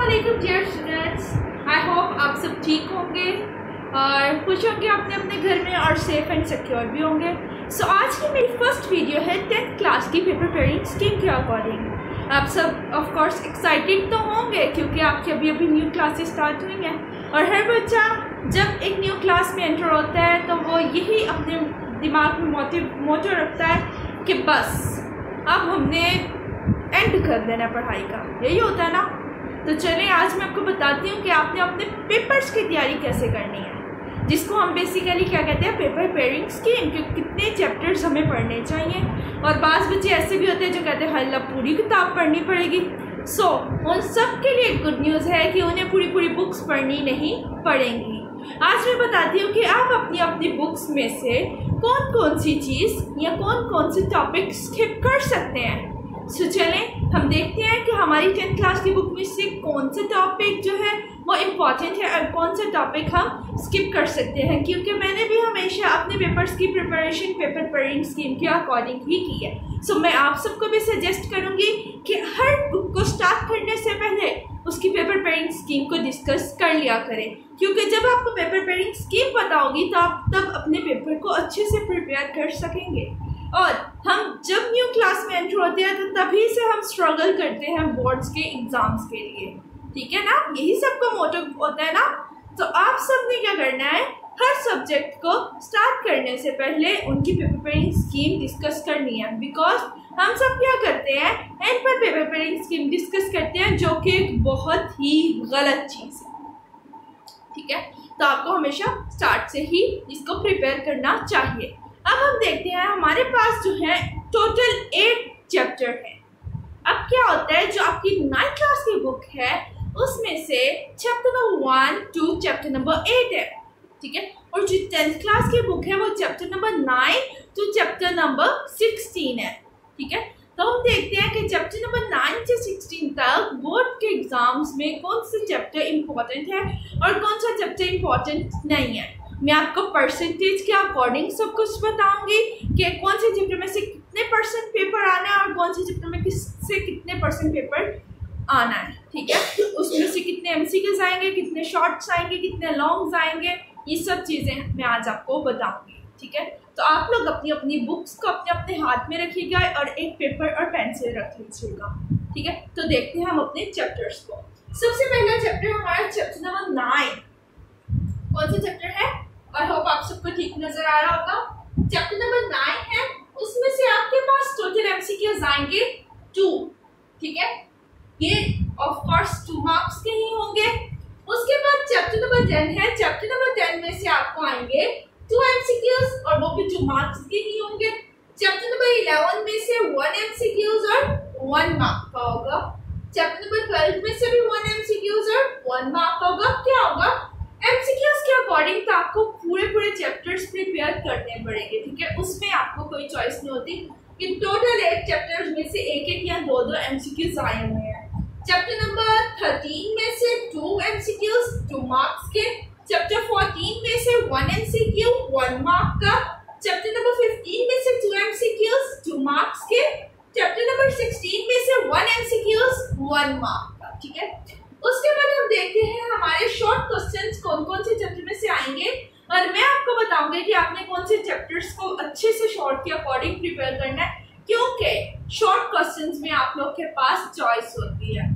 वालेकुम dear students I hope आप सब ठीक होंगे और खुश होंगे अपने अपने घर में और सेफ़ एंड सिक्योर भी होंगे। सो so, आज की मेरी फ़र्स्ट वीडियो है टेंथ क्लास की पेपर पेयरिंग स्कीम के अकॉर्डिंग आप सब ऑफ़ कोर्स एक्साइटेड तो होंगे क्योंकि आपकी अभी अभी न्यू क्लासेस स्टार्ट हुई हैं। और हर बच्चा जब एक न्यू क्लास में एंटर होता है तो वो यही अपने दिमाग में मोटिव मोटिव रखता है कि बस अब हमने एंड कर देना पढ़ाई का। यही होता है ना? तो चलिए आज मैं आपको बताती हूँ कि आपने अपने पेपर्स की तैयारी कैसे करनी है। जिसको हम बेसिकली क्या कहते हैं पेपर पेयरिंग स्कीम कि कितने चैप्टर्स हमें पढ़ने चाहिए। और बाज़ बच्चे ऐसे भी होते हैं जो कहते हैं हल्ला पूरी किताब पढ़नी पड़ेगी। सो so, उन सब के लिए गुड न्यूज़ है कि उन्हें पूरी पूरी बुक्स पढ़नी नहीं पड़ेंगी। आज मैं बताती हूँ कि आप अपनी अपनी बुक्स में से कौन कौन सी चीज़ या कौन कौन से टॉपिक स्किप कर सकते हैं। सो चलें हम देखते हैं कि हमारी टेंथ क्लास की बुक में से कौन सा टॉपिक जो है वो इंपॉर्टेंट है और कौन सा टॉपिक हम स्किप कर सकते हैं। क्योंकि मैंने भी हमेशा अपने पेपर्स की प्रिपरेशन पेपर पेयरिंग स्कीम के अकॉर्डिंग ही की है। सो so, मैं आप सबको भी सजेस्ट करूँगी कि हर बुक को स्टार्ट करने से पहले उसकी पेपर पेयरिंग स्कीम को डिस्कस कर लिया करें। क्योंकि जब आपको पेपर पेयरिंग स्कीम पता होगी तो आप तब अपने पेपर को अच्छे से प्रिपेयर कर सकेंगे। और हम जब न्यू क्लास में एंटर होते हैं तो तभी से हम स्ट्रगल करते हैं बोर्ड्स के एग्ज़ाम्स के लिए। ठीक है ना? यही सबका मोटिव होता है ना? तो आप सबने क्या करना है? हर सब्जेक्ट को स्टार्ट करने से पहले उनकी पेपर स्कीम डिस्कस करनी है। बिकॉज़ हम सब क्या करते हैं? एंड पर पेपर स्कीम डिस्कस करते हैं, जो कि एक बहुत ही गलत चीज़ है। ठीक है? तो आपको हमेशा स्टार्ट से ही इसको प्रिपेयर करना चाहिए। अब हम देखते हैं, हमारे पास जो है टोटल एट चैप्टर है। अब क्या होता है, जो आपकी नाइन्थ क्लास की बुक है, उसमें से chapter number one two chapter number eight है, ठीक है? और जो टेंथ क्लास की बुक है, वो chapter number nine two chapter number sixteen है, ठीक है? तो हम देखते हैं कि चैप्टर नंबर नाइन से सिक्सटीन तक बोर्ड के एग्ज़ाम्स में कौन सा चैप्टर इम्पोर्टेंट है और कौन सा चैप्टर इम्पोर्टेंट नहीं है। मैं आपको परसेंटेज के अकॉर्डिंग सब कुछ बताऊँगी कि कौन से चैप्टर में से कितने परसेंट पेपर आना है और कौन से चैप्टर में किस से कितने परसेंट पेपर आना है, ठीक है? उसमें से कितने एम आएँगे, कितने शॉर्ट्स आएँगे, कितने लॉन्ग्स आएँगे, ये सब चीज़ें मैं आज आपको बताऊँगी, ठीक है? तो आप लोग अपनी अपनी बुक्स को अपने अपने हाथ में रखिएगा और एक पेपर और पेंसिल रख लीजिएगा, ठीक है? तो देखते हैं हम अपने चैप्टर्स को। सबसे पहला चैप्टर हमारा चैप्टर नंबर नाइन कौन सा चैप्टर है? आई होप आप सबको ठीक नज़र आ रहा होगा। चैप्टर नंबर नाइन है। उसमें से आपके पास टोटल एमसीक्यूज आएँगे टू ठीक है? ये ऑफ़ कोर्स टू मार्क्स के ही होंगे। उसके बाद चैप्टर नंबर टेन है। चैप्टर नंबर टेन में से आपको आएँगे टू एमसीक्यूज और वो भी टू मार्क्स के ही होंगे। चैप्टर नंबर इलेवन में से वन एमसीक्यूज और वन मार्क का होगा। चैप्टर नंबर ट्वेल्व में से भी वन एमसीक्यूज और वन मार्क का होगा। क्या होगा? एमसीक्यूज के अकॉर्डिंग तो आपको पूरे पूरे चैप्टर्स प्रिपेयर करने पड़ेंगे, ठीक है? उसमें आपको कोई चॉइस नहीं होती कि टोटल एट चैप्टर्स में से एक एक या दो दो एमसीक्यूज आए हुए हैं। चैप्टर नंबर थर्टीन में से टू एमसीक्यूज टू मार्क्स के। चैप्टर फोर्टीन में से वन एमसीक्यू वन मार्क का। चैप्टर नंबर फिफ्टीन में से टू एमसीक्यूज टू मार्क्स के। चैप्टर नंबर सिक्सटीन में से वन एमसीक्यूज वन मार्क का, ठीक है? उसके देखते हैं हमारे शॉर्ट क्वेश्चंस कौन कौन से चैप्टर में से आएँगे। और मैं आपको बताऊँगी कि आपने कौन से चैप्टर्स को अच्छे से शॉर्ट के अकॉर्डिंग प्रिपेयर करना है, क्योंकि शॉर्ट क्वेश्चंस में आप लोग के पास चॉइस होती है।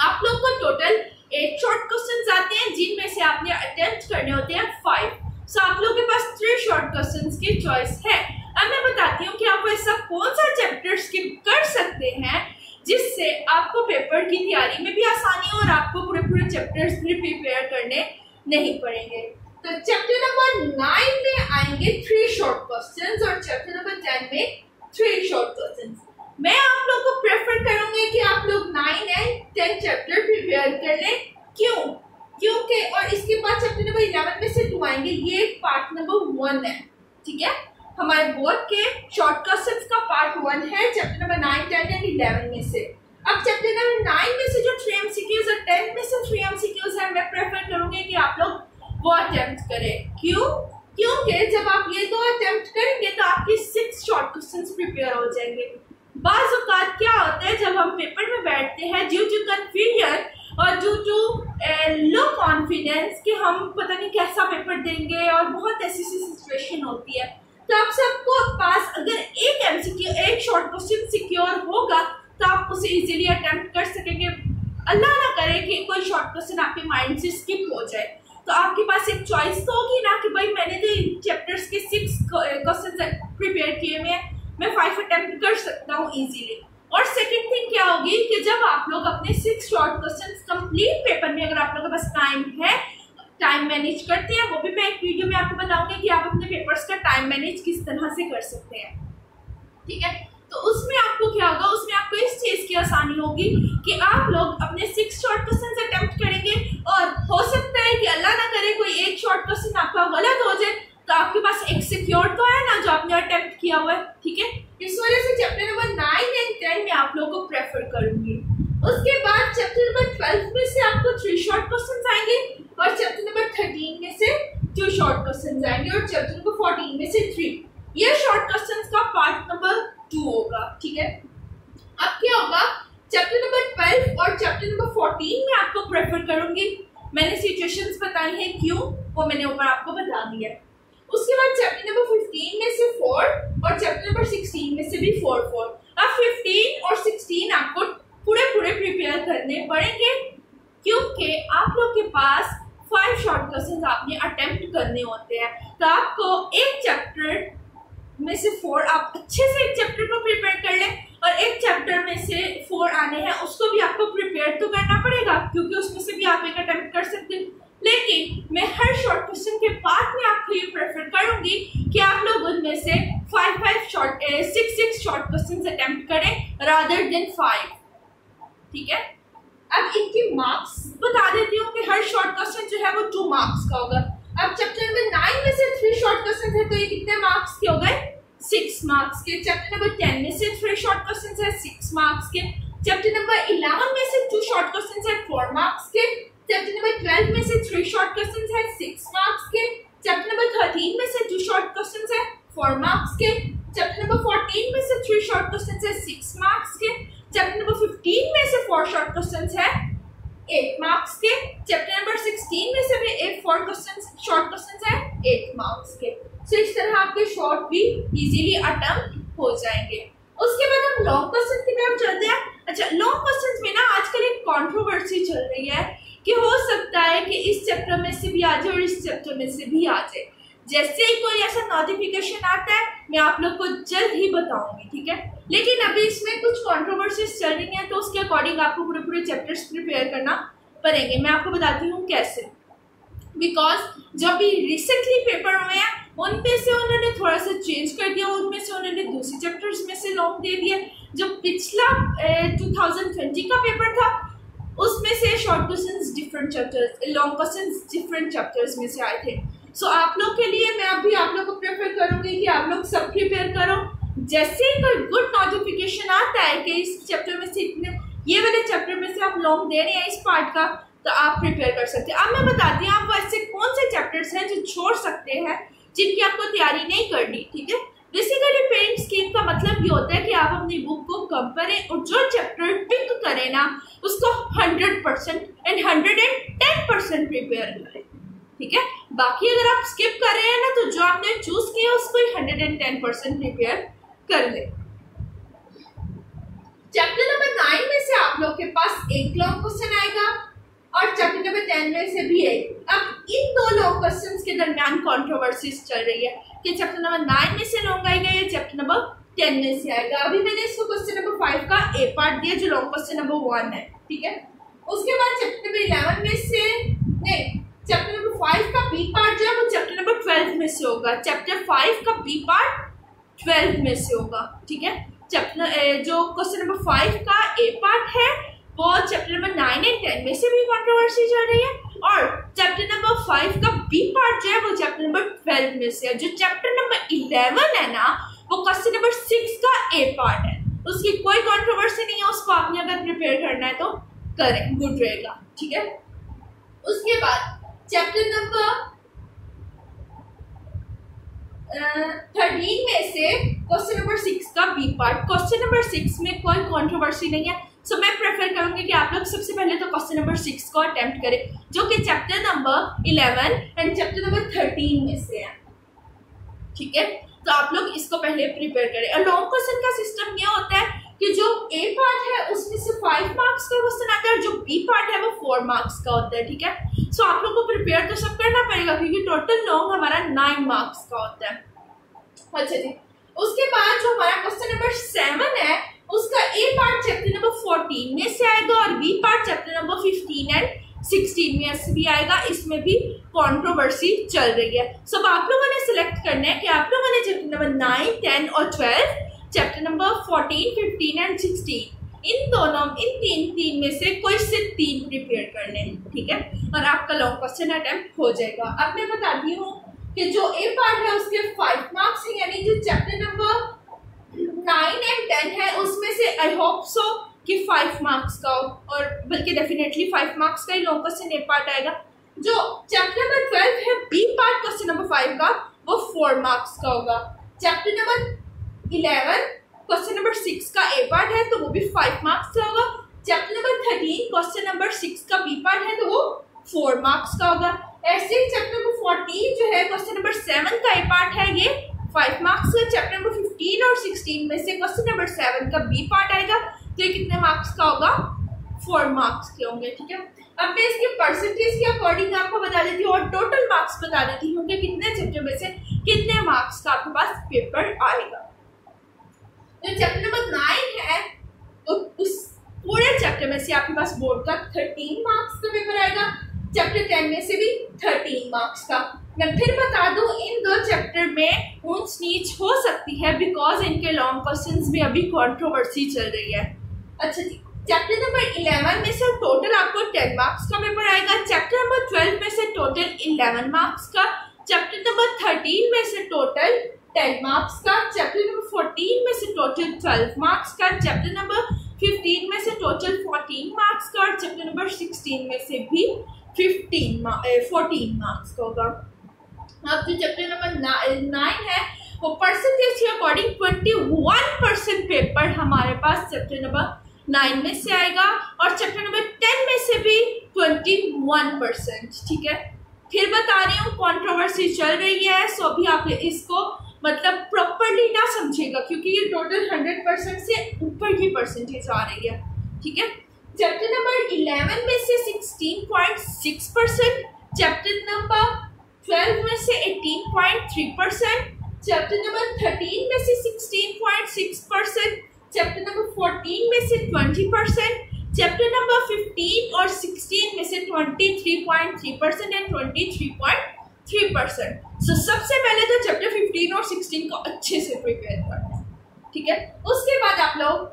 आप लोग को टोटल एट शॉर्ट क्वेश्चन आते हैं, जिनमें से आपने अटेम्प्ट करने होते हैं फाइव सो आप लोग के पास थ्री शॉर्ट क्वेश्चन की चॉइस है। अब मैं बताती हूँ कि आप ऐसा कौन सा चैप्टर स्किप कर सकते हैं जिससे आपको पेपर की तैयारी में भी आसानी हो और आपको पूरे पूरे चैप्टर्स भी प्रिपेयर करने नहीं पड़ेंगे। तो चैप्टर नंबर नाइन में आएँगे थ्री शॉर्ट क्वेश्चंस और चैप्टर नंबर टेन में थ्री शॉर्ट क्वेश्चंस मैं आप लोग को प्रेफर करूँगी कि आप लोग nine and ten chapter prepare कर लें। क्यों? क्योंकि और इसके बाद चैप्टर नंबर इलेवन में से टू आएँगे, ये पार्ट नंबर वन है। ठीक है? हमारे बोर्ड के शॉर्ट क्वेश्चन का पार्ट वन है chapter number nine ten and eleven में से। अब चैप्टर नंबर नाइन में से जो थ्री एमसीक्यूज और टेन में से थ्री एमसीक्यूज है मैं प्रेफर करूँगी कि आप लोग वो अटेम्प्ट करें क्यों क्योंकि जब आप ये दो अटेम्प्ट करेंगे तो आपके सिक्स शॉर्ट क्वेश्चंस प्रिपेयर हो जाएँगे बाज क्या होता है जब हम पेपर में बैठते हैं ड्यू टू कन्फ्यूज़न और ड्यू टू लो कॉन्फिडेंस कि हम पता नहीं कैसा पेपर देंगे और बहुत ऐसी सी सिचुएशन होती है तो आप सबको पास अगर एक एमसीक्यू एक शॉर्ट क्वेश्चन सिक्योर होगा तो आप उसे इजीली अटेम्प्ट कर सकेंगे अल्लाह ना करे कि कोई शॉर्ट क्वेश्चन आपके माइंड से स्किप हो जाए। तो आपके पास एक चॉइस तो होगी ना कि भाई मैंने तो इन चैप्टर्स के सिक्स क्वेश्चन प्रिपेयर किए हुए मैं फाइव अटेम्प्ट कर सकता हूँ इजीली और सेकंड थिंग क्या होगी कि जब आप लोग अपने six short question complete paper में अगर आप लोगों के पास टाइम है टाइम मैनेज करते हैं, वो भी मैं एक वीडियो में आपको बताऊँगी कि आप अपने पेपर्स का टाइम मैनेज किस तरह से कर सकते हैं। ठीक है? तो उसमें आपको क्या होगा? उसमें आपको इस चीज़ की आसानी होगी कि आप लोग अपने सिक्स शॉर्ट क्वेश्चन अटेम्प्ट करेंगे और हो सकता है कि अल्लाह ना करे कोई एक शॉर्ट क्वेश्चन आपका गलत हो जाए तो आपके पास एक सिक्योर तो है ना जो आपने अटेम्प्ट किया हुआ है, ठीक है? इस वजह से chapter number nine and ten में आप लोगों को प्रेफर करूँगी। उसके बाद चैप्टर नंबर ट्वेल्व में से आपको थ्री शॉर्ट क्वेश्चन आएँगे और चैप्टर नंबर थर्टीन में से टू शॉर्ट क्वेश्चन आएँगे और चैप्टर नंबर फोर्टीन में से थ्री ये शॉर्ट क्वेश्चन का पार्ट नंबर टू होगा, ठीक है? अब क्या होगा? चैप्टर नंबर ट्वेल्व और चैप्टर नंबर फोर्टीन में आपको प्रेफर करूँगी। मैंने सिचुएशंस बताई हैं, क्यों? वो मैंने ऊपर आपको बता दिया। उसके बाद चैप्टर नंबर फिफ्टीन में से फोर और चैप्टर नंबर सिक्सटीन में से भी फोर फोर अब फिफ्टीन और सिक्सटीन आपको पूरे पूरे प्रिपेयर करने पड़ेंगे, क्योंकि आप लोग के पास फाइव शॉर्ट क्वेश्चन आपने अटेम्प्ट करने होते हैं। तो आपको एक चैप्टर में से फोर आप अच्छे से एक चैप्टर को प्रिपेयर कर लें और एक चैप्टर में से फोर आने हैं, उसको भी आपको प्रिपेयर तो करना पड़ेगा, क्योंकि उसमें से भी आप एक अटेम्प्ट कर सकते हैं। लेकिन मैं हर शॉर्ट क्वेश्चन के बाद में आपको ये प्रेफर करूँगी कि आप लोग उनमें से five five short six six short question attempt करें रादर देन फाइव ठीक है? अब इनकी मार्क्स बता देती हूँ कि हर शॉर्ट क्वेश्चन जो है वो टू मार्क्स का होगा। अब चैप्टर नंबर नाइन में से थ्री शॉर्ट क्वेश्चन है तो ये कितने मार्क्स के हो गए? सिक्स मार्क्स के। चैप्टर नंबर टेन में से थ्री शॉर्ट क्वेश्चन है सिक्स मार्क्स के। चैप्टर नंबर इलेवन में से टू शॉर्ट क्वेश्चन है फोर मार्क्स के। चैप्टर नंबर ट्वेल्व में से थ्री शॉर्ट क्वेश्चन है सिक्स मार्क्स के। चैप्टर नंबर थर्टीन में से टू शॉर्ट क्वेश्चन है फोर मार्क्स के। चैप्टर नंबर फोर्टीन में से थ्री शॉर्ट क्वेश्चन है सिक्स मार्क्स के। चैप्टर नंबर फिफ्टीन में से फोर शॉर्ट क्वेश्चन है एट मार्क्स के। चैप्टर नंबर सिक्सटीन में से भी एक फोर क्वेश्चन शॉर्ट क्वेश्चन है एट मार्क्स के। सो इस तरह आपके शॉर्ट भी इजीली अटेम्प्ट हो जाएँगे। उसके बाद हम लॉन्ग क्वेश्चन की तरफ़ चलते हैं। अच्छा लॉन्ग क्वेश्चन में ना आजकल एक कंट्रोवर्सी चल रही है कि हो सकता है कि इस चैप्टर में से भी आ जाए और इस चैप्टर में से भी आ जाए। जैसे ही कोई ऐसा नोटिफिकेशन आता है, मैं आप लोग को जल्द ही बताऊँगी, ठीक है? लेकिन अभी इसमें कुछ कंट्रोवर्सीज चल रही हैं तो उसके अकॉर्डिंग आपको पूरे पूरे चैप्टर्स प्रिपेयर करना पड़ेंगे। मैं आपको बताती हूँ कैसे। बिकॉज़ जब भी रिसेंटली पेपर हुए हैं, उनमें से उन्होंने थोड़ा सा चेंज कर दिया, उनमें से उन्होंने दूसरे चैप्टर्स में से लॉन्ग दे दिया। जो पिछला टू थाउज़ेंड का पेपर था, उसमें से short question different chapters long question different chapters में से आए थे। सो so, आप लोग के लिए मैं अभी आप लोग को प्रेफर करूँगी कि आप लोग सब प्रिपेयर करो। जैसे ही कोई गुड नोटिफिकेशन आता है कि इस चैप्टर में से इतने ये वाले चैप्टर में से आप लॉन्ग दे रहे हैं इस पार्ट का तो आप प्रिपेयर कर सकते हैं। अब मैं बताती हूँ आप ऐसे कौन से चैप्टर्स हैं जो छोड़ सकते हैं जिनकी आपको तैयारी नहीं करनी ठीक है? बेसिकली पेरेंट स्कीम का मतलब ये होता है कि आप अपनी बुक को कम करें और जो चैप्टर पिक करें ना उसको hundred percent and hundred and ten percent prepare करें। ठीक है? बाकी अगर आप स्किप कर रहे हैं ना तो जो आपने चूज़ किया, उसको hundred and ten percent prepare कर ले। चैप्टर नंबर नाइन में से आप लोग के पास एक लॉन्ग क्वेश्चन आएगा और चैप्टर नंबर टेन में से भी एक। अब इन दो लॉन्ग क्वेश्चन के दरमियान कॉन्ट्रोवर्सीज चल रही है कि चैप्टर नंबर नाइन में से लॉन्ग आएगा या चैप्टर नंबर टेन में से आएगा। अभी मैंने इसको क्वेश्चन नंबर फाइव का ए पार्ट दिया, जो लॉन्ग क्वेश्चन नंबर वन है, ठीक है? उसके बाद चैप्टर नंबर इलेवन में से, नहीं चैप्टर फाइव का बी पार्ट जो है वो चैप्टर नंबर ट्वेल्व में से होगा। चैप्टर फाइव का बी पार्ट ट्वेल्व में से होगा, ठीक है? चैप्टर जो क्वेश्चन नंबर फाइव का ए पार्ट है, वो chapter number nine and ten में से भी कंट्रोवर्सी चल रही है और चैप्टर नंबर फाइव का बी पार्ट जो है वो चैप्टर नंबर ट्वेल्व में से है। जो चैप्टर नंबर इलेवन है ना, वो क्वेश्चन नंबर सिक्स का ए पार्ट है। उसकी कोई कंट्रोवर्सी नहीं है, उसको आपने अगर प्रिपेयर करना है तो करें गुड रहेगा, ठीक है? उसके बाद चैप्टर नंबर थर्टीन में से क्वेश्चन नंबर सिक्स का B part question number six में कोई कंट्रोवर्सी नहीं है। सो so, मैं प्रेफर करूँगी कि आप लोग सबसे पहले तो क्वेश्चन नंबर सिक्स को अटेम्प्ट करें जो कि chapter number eleven and chapter number thirteen में से है। ठीक है? तो आप लोग इसको पहले प्रिपेयर करें। और लॉन्ग क्वेश्चन का सिस्टम यह होता है? कि जो ए पार्ट है उसमें से फाइव मार्क्स का क्वेश्चन आता है और जो बी पार्ट है वो फोर मार्क्स का होता है ठीक है? सो so, आप लोग को प्रिपेयर तो सब करना पड़ेगा क्योंकि टोटल लॉन्ग हमारा नाइन मार्क्स का होता है। अच्छा जी उसके बाद जो हमारा क्वेश्चन नंबर सेवन है उसका A part chapter number fourteen में से आएगा और B part chapter number fifteen and sixteen में से भी आएगा। इसमें भी कंट्रोवर्सी चल रही है। सब आप लोगों ने सिलेक्ट करना है कि आप लोगों ने चैप्टर नंबर नाइन टेन और twelve chapter number fourteen fifteen and sixteen इन दोनों, इन तीन तीन में से कोई से तीन प्रिपेयर करने हैं, ठीक है? और आपका लॉन्ग क्वेश्चन अटेम्प्ट हो जाएगा। अब मैं बताती हूँ कि जो ए पार्ट है, उसके फाइव मार्क्स हैं, यानी जो chapter number nine and ten है, उसमें से आई होप सो कि फाइव मार्क्स का हो। और बल्कि डेफिनेटली फाइव मार्क्स का ही लॉन्ग क्वेश्चन ए पार्ट आएगा। जो चैप्टर नंबर ट्वेल्व है B part question number five का, वो फोर मार्क्स का होगा। Chapter number eleven question number six का ए पार्ट है तो वो भी फाइव मार्क्स का होगा। Chapter number thirteen question number six का बी पार्ट है तो वो फोर मार्क्स का होगा। ऐसे ही चैप्टर नंबर फोर्टीन जो है क्वेश्चन नंबर सेवन का ए पार्ट है, ये फाइव मार्क्स का चैप्टर नंबर फिफ्टीन और सिक्सटीन में से क्वेश्चन नंबर सेवन का बी पार्ट आएगा तो ये कितने मार्क्स का होगा? फोर मार्क्स के होंगे, ठीक है? अब मैं इसके परसेंटेज के अकॉर्डिंग आपको बता देती हूँ और टोटल मार्क्स बता देती हूँ कि कितने चैप्टर में से कितने मार्क्स का आपके पास पेपर आएगा। तो चैप्टर नंबर नाइन है तो उस पूरे चैप्टर में से आपके पास बोर्ड का थर्टीन मार्क्स का पेपर आएगा चैप्टर टेन में से भी थर्टीन मार्क्स का। मैं फिर बता दूँ, इन दो चैप्टर में ऊंच नीच हो सकती है बिकॉज़ इनके लॉन्ग क्वेश्चंस में अभी कंट्रोवर्सी चल रही है। अच्छा जी चैप्टर नंबर इलेवन में से टोटल आपको टेन मार्क्स का पेपर आएगा चैप्टर नंबर ट्वेल्व में से टोटल इलेवन मार्क्स का चैप्टर नंबर थर्टीन में से टोटल टेन मार्क्स का चैप्टर नंबर फोर्टीन में टोटल ट्वेल्व मार्क्स का चैप्टर नंबर फिफ्टीन में से टोटल फोर्टीन मार्क्स का और चैप्टर नंबर सिक्सटीन में से भी फिफ्टीन फोर्टीन मार्क्स का होगा। अब जो चैप्टर नंबर नाइन है, वो परसेंटेज के according twenty one percent paper हमारे पास चैप्टर नंबर नाइन में से आएगा और चैप्टर नंबर टेन में से भी ट्वेंटी वन परसेंट ठीक है? फिर बता रही हूँ कॉन्ट्रोवर्सी चल रही है, सो अभी आप इसको मतलब प्रॉपरली ना समझेगा, क्योंकि ये टोटल हंड्रेड परसेंट से ऊपर की परसेंटेज आ रही है, ठीक है? चैप्टर नंबर इलेवन में से sixteen point six percent chapter number twelve में से eighteen point three percent chapter number thirteen में से sixteen point six percent chapter number fourteen में से twenty percent chapter number fifteen और सिक्सटीन में से twenty three point three percent and twenty three point three percent. So सबसे पहले तो चैप्टर फिफ्टीन और सिक्सटीन को अच्छे से प्रिपेयर करना ठीक है? उसके बाद आप लोग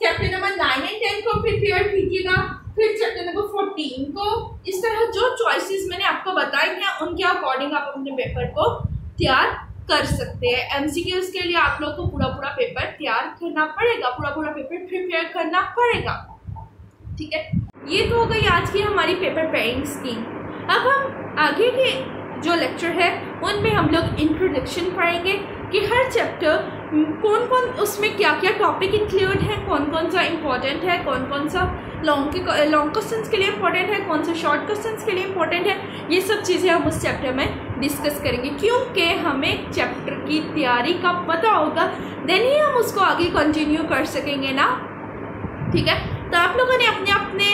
chapter number nine and ten को प्रिपेयर कीजिएगा, फिर चैप्टर नंबर फोर्टीन को इस तरह जो चॉइसेस मैंने आपको बताई हैं, उनके अकॉर्डिंग आप अपने पेपर को तैयार कर सकते हैं। एम के लिए आप लोग को पूरा पूरा पेपर तैयार करना पड़ेगा पूरा पूरा पेपर प्रिपेयर करना पड़ेगा। ठीक है? ये तो हो गई आज की हमारी पेपर पेइंग स्कीम अब हम आगे के जो लेक्चर है, उनमें हम लोग इंट्रोडक्शन पढ़ेंगे कि हर चैप्टर कौन कौन उसमें क्या क्या टॉपिक इंक्लूड है कौन कौन सा इम्पोर्टेंट है कौन कौन सा लॉन्ग के लॉन्ग क्वेश्चन के लिए इम्पोर्टेंट है, कौन सा शॉर्ट क्वेश्चन के लिए इम्पोर्टेंट है, ये सब चीज़ें हम उस चैप्टर में डिस्कस करेंगे। क्योंकि हमें चैप्टर की तैयारी का पता होगा देन ही हम उसको आगे कंटिन्यू कर सकेंगे ना। ठीक है? तो आप लोगों ने अपने अपने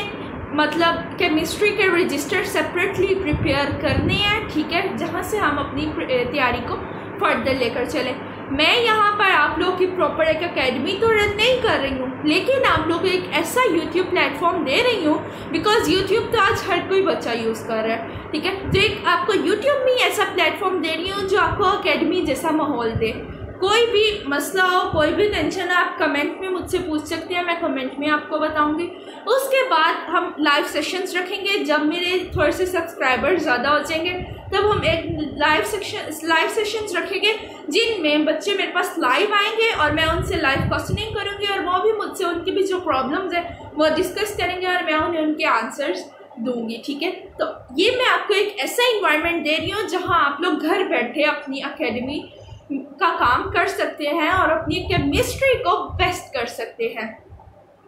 मतलब केमिस्ट्री के रजिस्टर सेपरेटली प्रिपेयर करने हैं, ठीक है? जहाँ से हम अपनी तैयारी को फर्दर लेकर चलें। मैं यहाँ पर आप लोग की प्रॉपर एक अकेडमी तो रन नहीं कर रही हूँ, लेकिन आप लोग एक ऐसा यूट्यूब प्लेटफॉर्म दे रही हूँ बिकॉज़ यूट्यूब तो आज हर कोई बच्चा यूज़ कर रहा है, ठीक है? तो एक आपको यूट्यूब में ऐसा प्लेटफॉर्म दे रही हूँ, जो आपको अकेडमी जैसा माहौल दे। कोई भी मसला हो, कोई भी टेंशन हो, आप कमेंट में मुझसे पूछ सकते हैं, मैं कमेंट में आपको बताऊँगी। उसके बाद हम लाइव सेशंस रखेंगे। जब मेरे थोड़े से सब्सक्राइबर्स ज़्यादा हो जाएँगे, तब हम एक लाइव सेक्शन लाइव सेशंस रखेंगे, जिनमें बच्चे मेरे पास लाइव आएँगे और मैं उनसे लाइव क्वेश्चनिंग करूँगी और वो भी मुझसे, उनकी भी जो प्रॉब्लम्स हैं, वो डिस्कस करेंगे और मैं उन्हें उनके आंसर्स दूँगी, ठीक है? तो ये मैं आपको एक ऐसा इन्वायरमेंट दे रही हूँ जहाँ आप लोग घर बैठे अपनी अकेडमी का काम कर सकते हैं और अपनी केमिस्ट्री को बेस्ट कर सकते हैं।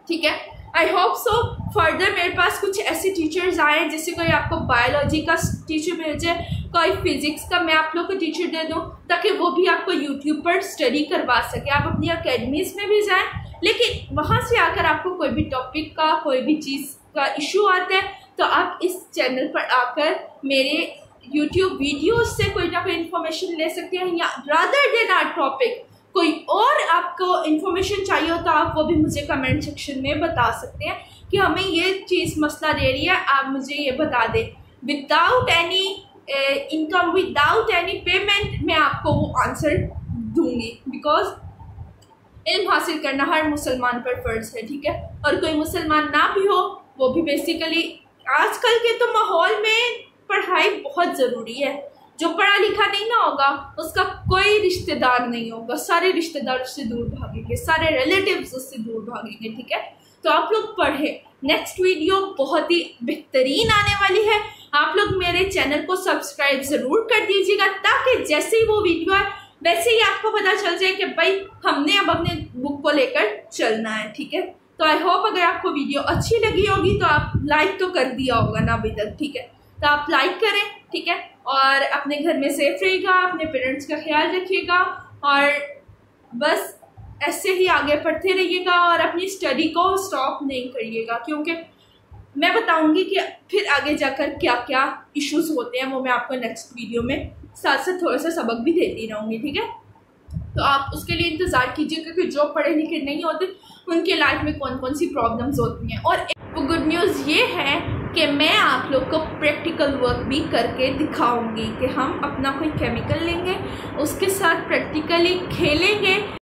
ठीक है? आई होप सो फर्दर मेरे पास कुछ ऐसे टीचर्स आए जैसे कोई आपको बायोलॉजी का टीचर मिल जाए, कोई फिजिक्स का मैं आप लोग को टीचर दे दूँ, ताकि वो भी आपको यूट्यूब पर स्टडी करवा सके। आप अपनी अकेडमीज में भी जाएँ, लेकिन वहाँ से आकर आपको कोई भी टॉपिक का, कोई भी चीज़ का इशू आता है तो आप इस चैनल पर आकर मेरे यूट्यूब वीडियोस से कोई ना कोई इन्फॉर्मेशन ले सकते हैं, या रादर देन आर टॉपिक कोई और आपको इन्फॉर्मेशन चाहिए हो तो आप वो भी मुझे कमेंट सेक्शन में बता सकते हैं कि हमें ये चीज़ मसला दे रही है, आप मुझे ये बता दें। Without any income without any payment मैं आपको वो आंसर दूँगी। बिकॉज़ इल्म हासिल करना हर मुसलमान पर फ़र्ज़ है, ठीक है? और कोई मुसलमान ना भी हो, वो भी बेसिकली आजकल के तो माहौल में पढ़ाई बहुत ज़रूरी है। जो पढ़ा लिखा नहीं ना होगा, उसका कोई रिश्तेदार नहीं होगा। सारे रिश्तेदार उससे दूर भागेंगे, सारे रिलेटिव्स उससे दूर भागेंगे, ठीक है? तो आप लोग पढ़े। नेक्स्ट वीडियो बहुत ही बेहतरीन आने वाली है। आप लोग मेरे चैनल को सब्सक्राइब ज़रूर कर दीजिएगा, ताकि जैसे ही वो वीडियो आए, वैसे ही आपको पता चल जाए कि भाई, हमने अब अपने बुक को लेकर चलना है, ठीक है? तो आई होप अगर आपको वीडियो अच्छी लगी होगी तो आप लाइक तो कर दिया होगा ना अभी तक, ठीक है? तो आप लाइक करें, ठीक है? और अपने घर में सेफ़ रहेगा, अपने पेरेंट्स का ख्याल रखिएगा, और बस ऐसे ही आगे पढ़ते रहिएगा और अपनी स्टडी को स्टॉप नहीं करिएगा, क्योंकि मैं बताऊँगी कि फिर आगे जाकर क्या क्या इश्यूज़ होते हैं, वो मैं आपको नेक्स्ट वीडियो में साथ साथ थोड़ा सा सबक भी देती रहूँगी, ठीक है? तो आप उसके लिए इंतज़ार कीजिए, क्योंकि जो पढ़े लिखे नहीं होते, उनके लाइफ में कौन कौन सी प्रॉब्लम्स होती हैं? और वो गुड न्यूज़ ये है कि मैं आप लोग को प्रैक्टिकल वर्क भी करके दिखाऊँगी कि हम अपना कोई केमिकल लेंगे, उसके साथ प्रैक्टिकली खेलेंगे।